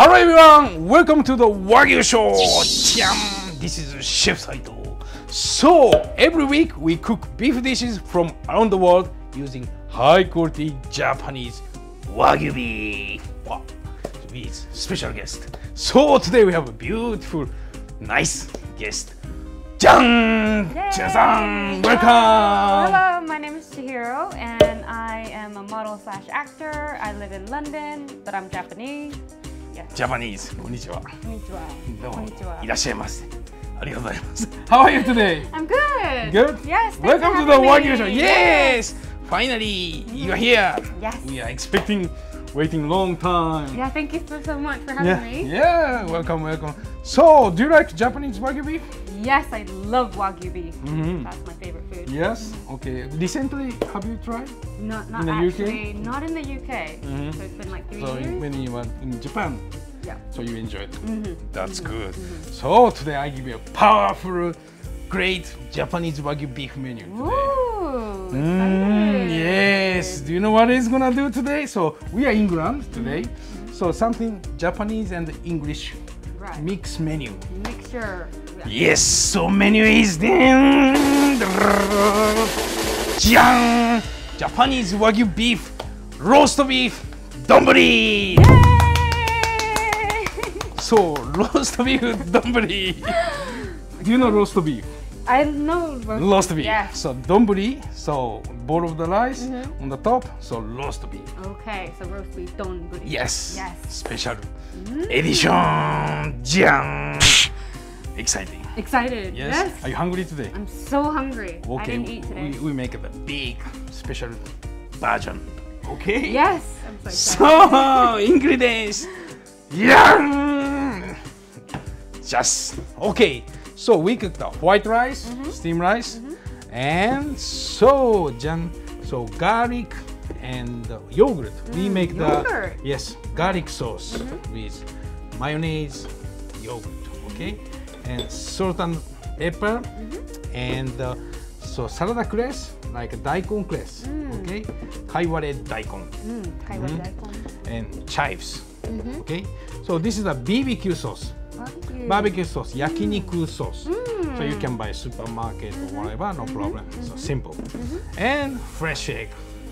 Hello everyone, welcome to the Wagyu Show. This is Chef Saito. So every week we cook beef dishes from around the world using high quality Japanese Wagyu beef. Wow, with special guest. So today we have a beautiful, nice guest. Jan! Chihiro-san, welcome! Hello, my name is Chihiro, and I am a model slash actor. I live in London, but I'm Japanese. Yes. ジャパニーズ、こんにちは。こんにちは。どうもこんにちはいらっしゃいませ。ありがとうございます。How are you today? I'm good. Good? Yes. thanks Welcome for to the having Wagyu me. Show. Yes! Finally, you are here. Yes. We are expecting, waiting long time. Yeah, thank you so, so much for having yeah. me. Yeah, welcome, welcome. So, do you like Japanese Wagyu beef? Yes, I love Wagyu beef. Mhm. That's my favorite food. Yes. Okay. Recently, have you tried? Not, not In the UK? not in the UK. Mhm. So it's been like three So years. So when you were in Japan, Yeah. so you enjoyed. Mhm. That's good. So today I give you a powerful, great Japanese Wagyu beef menu today. Ooh. Mm, yes. Do you know what it's gonna do today? So we are in England today. So something Japanese and English Right. mix menu. Mixture. Yeah. Yes. So menu is then. Jiang! Japanese Wagyu beef, roast beef, donburi. So roast beef donburi. Do you know roast beef? I know roast, Roast beef. Yeah. So donburi. So bowl of the rice Mhm. on the top. So roast beef. Okay, so roast beef donburi. Yes. Yes. Special edition. Jiang. Exciting. Excited. Yes. Are you hungry today? I'm so hungry. I Okay. didn't eat today. We, we make a big special version. Okay. Yes. I'm so excited. So ingredients. Yeah. Just okay. So we cook the white rice, Mm-hmm. steamed rice, and so Jan, so garlic and yogurt. we make the Mm, yogurt. Mm-hmm. yes garlic sauce with mayonnaise, yogurt. Okay, and salt and pepper, Mm-hmm. and uh, so salad cress like daikon cress. Okay, kaiware daikon Mm, daikon. and chives. Mhm. Okay, so this is a BBQ sauce, Barbecue. barbecue sauce, yakiniku sauce. Mm. So you can buy supermarket or whatever, no problem. So simple. And fresh egg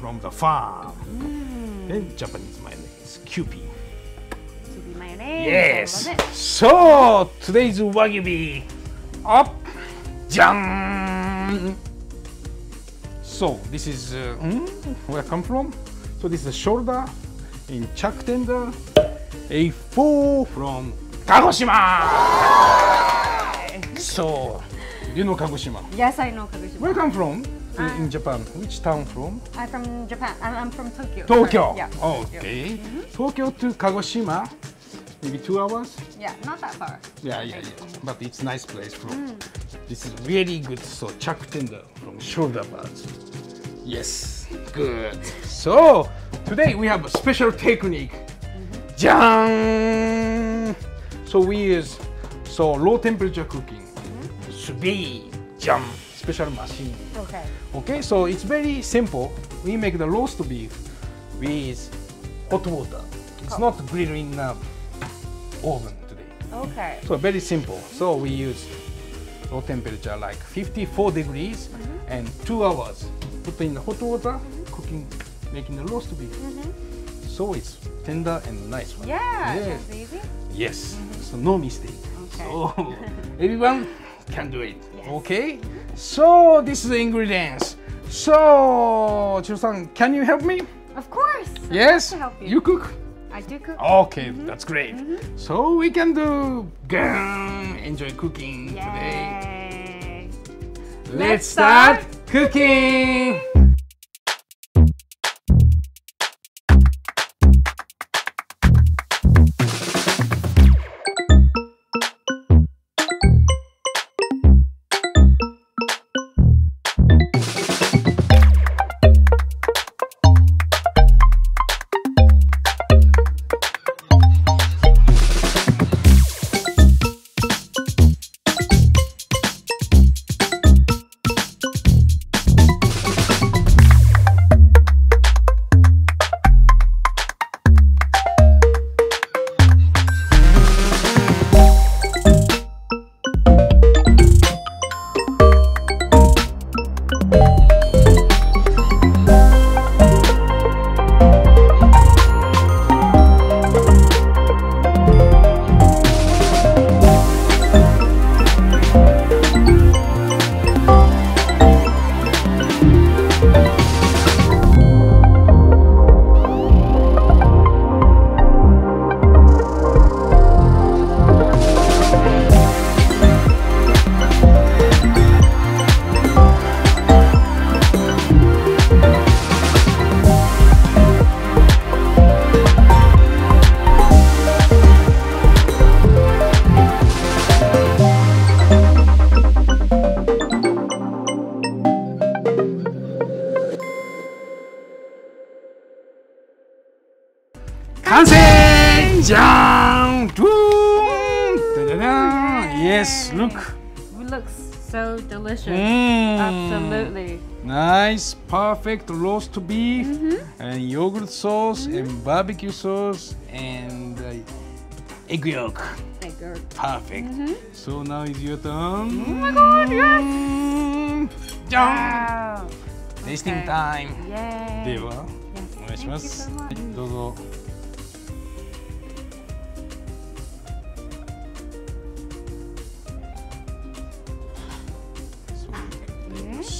from the farm. Mm. And Japanese mayonnaise, Kewpie. Chibi mayonnaise. Yes. I love it. So today's beef up, jang. So this is uh, mm, where I come from. So this is a shoulder in chuck tender, A4 from Kagoshima. So you know Kagoshima. Yes, I know Kagoshima. Where come from in, Uh, in Japan? Which town from? I'm from Japan. I'm, I'm from Tokyo. Tokyo. Yeah. Tokyo. Okay. Tokyo to Kagoshima, maybe two hours. Yeah, not that far. Yeah, yeah, yeah. But it's nice place from. This is really good. So chuck tender from shoulder parts. Yes, good. So today we have a special technique. Jang. So we use so low temperature cooking. Sous jam special machine. Okay. Okay, so it's very simple. We make the roast beef with hot water. It's not grilling in uh, oven today. Okay. So very simple. So we use low temperature like 54 degrees Mm-hmm. and two hours. Put in the hot water, mm-hmm. cooking, making the roast beef. Mm-hmm. So it's tender and nice one. Yeah, Yes. that's easy. Yes. Mm-hmm. So no mistake. Okay. So everyone can do it. Yes. Okay. So this is the ingredients. So Chihiro-san, can you help me? Of course. Yes. you. You cook. I do cook. Okay, mm-hmm. that's great. Mm-hmm. So we can do enjoy cooking today. Yay. Let's start cooking. delicious. Mm. Absolutely. Nice, perfect roast beef Mm-hmm. and yogurt sauce and barbecue sauce and uh, egg yolk. Egg yolk. Perfect. So now is your turn. Mm-hmm. Oh my god, yes! Mm. Done. Wow. Tasting Okay. time. Yay. では Yes. お願いします Thank you so much. どうぞ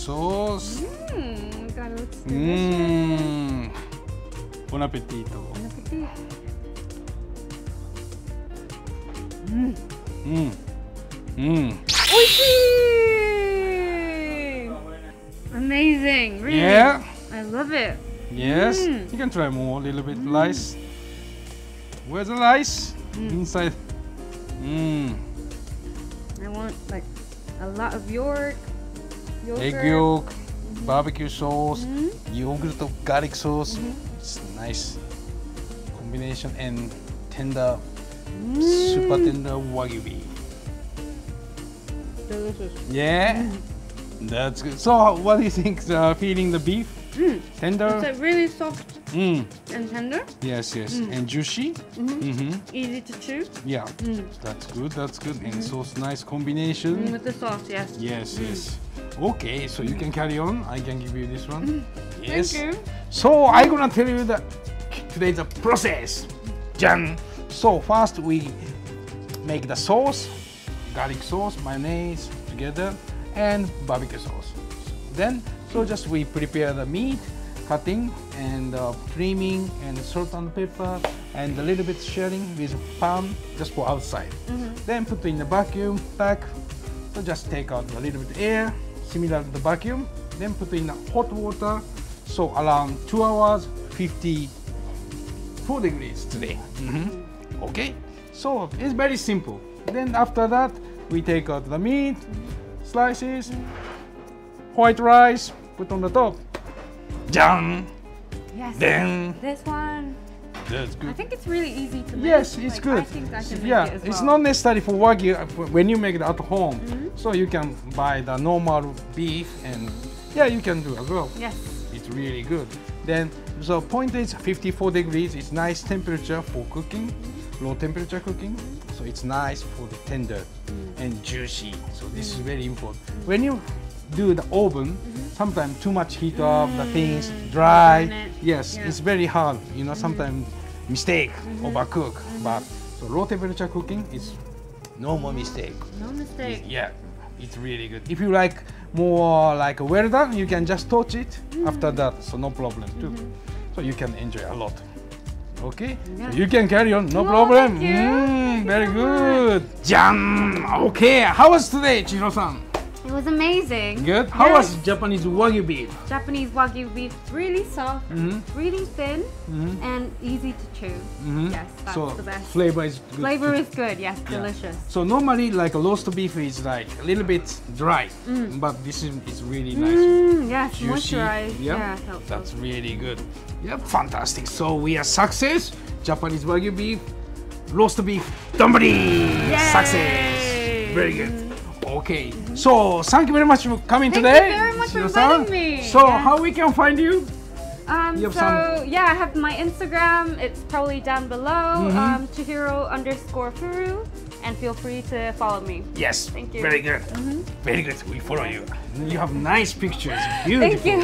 sauce. Mmm, that looks delicious. Mmm. Buon appetito. Buon appetito. Mmm. Mmm. Mmm. Amazing, really. Yeah. I love it. Yes. Mm. You can try more, a little bit mm. lice. Where's the lice? Mm. Inside. Mmm. I want like a lot of York. Yogurt. egg yolk, barbecue sauce, Mhm. yogurt of garlic sauce. It's nice combination and tender, super tender wagyu beef. Delicious. Yeah, that's good. So, what do you think? Uh, feeling the beef? Mm. Tender? It's like really soft Mm. and tender. Yes, yes, and juicy. Mm-hmm. Easy to chew. Yeah, Mm. that's good. That's good. And so it's nice combination. Mm, with the sauce, yes. Yes, yes. Okay, so you can carry on. I can give you this one. Yes. Thank you. So I'm gonna tell you that today the process. Jan. So first we make the sauce, garlic sauce, mayonnaise together, and barbecue sauce. Then so just we prepare the meat, cutting and uh, trimming and salt and pepper and a little bit sharing with pan just for outside. Then put in the vacuum pack. So just take out a little bit air, similar to the vacuum. Then put in hot water. So around two hours, 54 degrees today. Mhm. Okay. So it's very simple. Then after that, we take out the meat, slices, white rice, put on the top. Done. Yes. Then This one, that's good. I think it's really easy. Yes, it's Like, good. I think I can make yeah, it as it's not necessary for wagyu uh, when you make it at home. Mm-hmm. So you can buy the normal beef and yeah, you can do as well. Yes. It's really good. Then the point is 54 degrees. It's nice temperature for cooking, low temperature cooking. So it's nice for the tender Mm. and juicy. So this is very important. When you do the oven, sometimes too much heat up the things dry. Mm-hmm. Burn it. Yes, Yeah. it's very hard. You know, sometimes mistake overcook. But so low temperature cooking is no more mistake. No mistake. Yeah, it's really good. If you like more like well done, you can just touch it after that, so no problem too. So you can enjoy a lot. Okay, Yeah. so you can carry on, no Oh, problem. Mm, very good. Jam. Okay, how was today, Chihiro-san? It was amazing. Good. How Yes. was Japanese wagyu beef? Japanese wagyu beef, really soft, Mhm. really thin, Mhm. and easy to chew. Mhm. Yes, that's so the best. flavor is good. Flavor is good. Yes, Yeah. delicious. So normally, like a roast beef is like a little bit dry, but this is, is really nice. Mm, yes, juicy. moisturized. Yeah, Yeah, that's really good. Yep, fantastic. So we are success. Japanese wagyu beef, roast beef, donburi. Success. Very good. Okay. So thank you very much for coming Thank you very much for inviting me. So Yeah. how we can find you? Um, You so some- yeah, I have my Instagram. It's probably down below. Mhm. Um, Chihiro underscore Furu, and feel free to follow me. Yes. Thank you. Very good. Very good. We follow you. You have nice pictures. Beautiful. Thank you.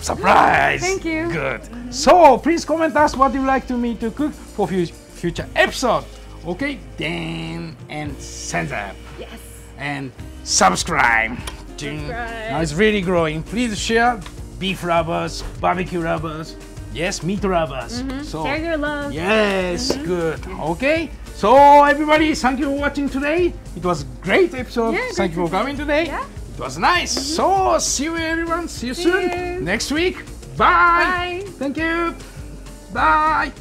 Surprise! Thank you. Good. So please comment us what you like to me to cook for fu- future episode. Okay? Then and send up yes. And subscribe. Ding. Subscribe. Now it's really growing. Please share. Beef rubbers, barbecue rubbers, yes, meat rubbers. Mm-hmm. So Share your love. yes, mm-hmm. good. Okay. So everybody, thank you for watching today. It was a great episode. Yeah, thank you for coming today. Yeah. It was nice. Mm-hmm. So see you everyone. See you See soon you. next week. Bye. Bye. Thank you. Bye.